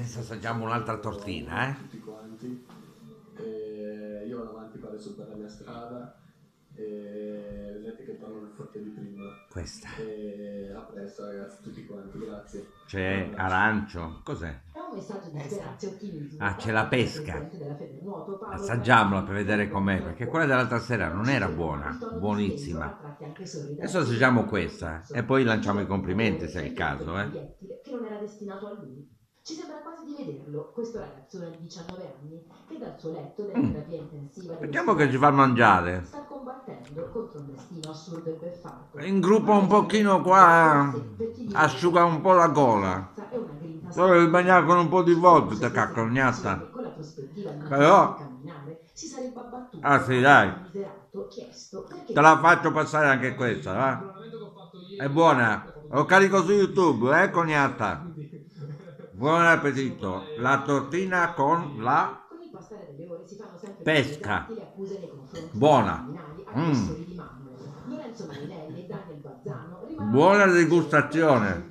Adesso assaggiamo un'altra tortina, eh. Tutti quanti. E io vado avanti vado su per la mia strada. E vedete che torno nel forte di prima. Questa. E a presto ragazzi, tutti quanti, grazie. C'è arancio. Cos'è? È un messaggio di speranza ottimismo. Ah, c'è la pesca. Assaggiamola per vedere com'è, perché quella dell'altra sera non era buona, buonissima. Adesso assaggiamo questa e poi lanciamo i complimenti se è il caso, eh. Che non era destinato a lui. Ci sembra quasi di vederlo, questo ragazzone di 19 anni, che dal suo letto della Mm. terapia intensiva Vediamo che ci fa mangiare. sta combattendo contro un destino assurdo e beffardo. Ingruppa un pochino qua, asciuga un po' la gola. Solo devi mangiare con un po' di vodka, caccognata. Però- camminare, si sarebbe abbattuto. Ah, sì, dai. Miserato, chiesto perché Te la faccio passare anche questa, va? È buona. Lo carico su YouTube, eh, cognata? Buon appetito. La tortina con la... Pesca. Buona. Mm. Buona degustazione.